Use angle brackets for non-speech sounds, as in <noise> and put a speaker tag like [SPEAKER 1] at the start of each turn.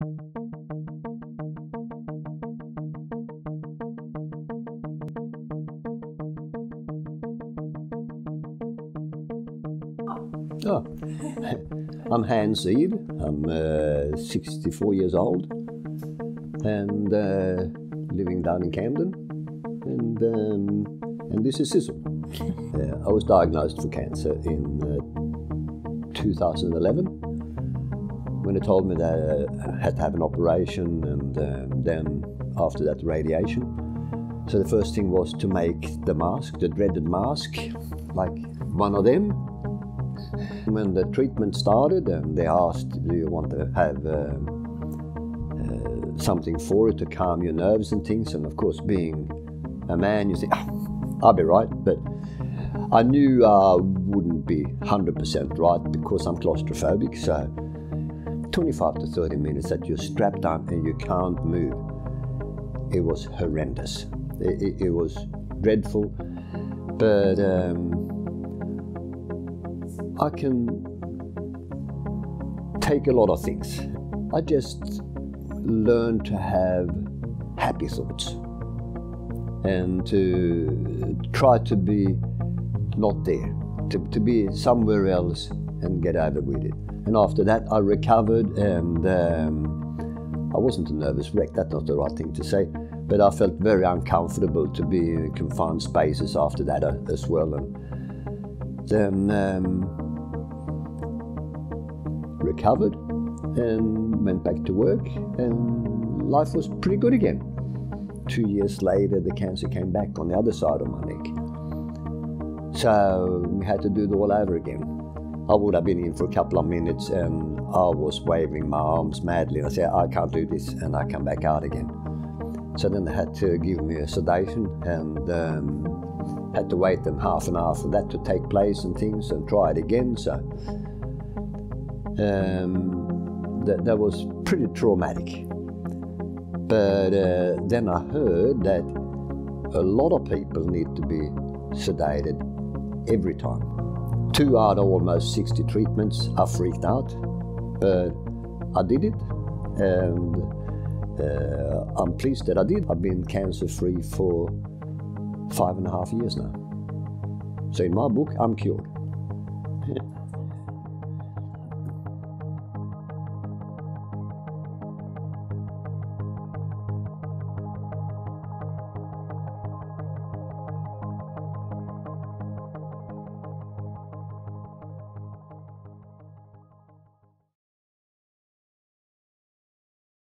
[SPEAKER 1] Oh. I'm Hans Ede. I'm uh, 64 years old and uh, living down in Camden. And, um, and this is Sizzle. Uh, I was diagnosed for cancer in uh, 2011 when they told me that I had to have an operation and um, then after that radiation. So the first thing was to make the mask, the dreaded mask, like one of them when the treatment started, and they asked, "Do you want to have uh, uh, something for it to calm your nerves and things?" And of course, being a man, you say, oh, "I'll be right," but I knew I wouldn't be 100% right because I'm claustrophobic. So 25 to 30 minutes that you're strapped down and you can't move. It was horrendous. It, it, it was dreadful, but. Um, I can take a lot of things. I just learn to have happy thoughts and to try to be not there, to, to be somewhere else and get over with it. And after that, I recovered and um, I wasn't a nervous wreck, that's not the right thing to say, but I felt very uncomfortable to be in confined spaces after that uh, as well. And then um, recovered and went back to work, and life was pretty good again. Two years later, the cancer came back on the other side of my neck. So we had to do it all over again. I would have been in for a couple of minutes and I was waving my arms madly. I said, I can't do this, and I come back out again. So then they had to give me a sedation and um, had to wait them half an hour for that to take place and things and try it again. So um, that, that was pretty traumatic. But uh, then I heard that a lot of people need to be sedated every time. Two out of almost 60 treatments, I freaked out, but I did it, and uh, I'm pleased that I did. I've been cancer free for five and a half years now. So in my book, I'm cured. <laughs>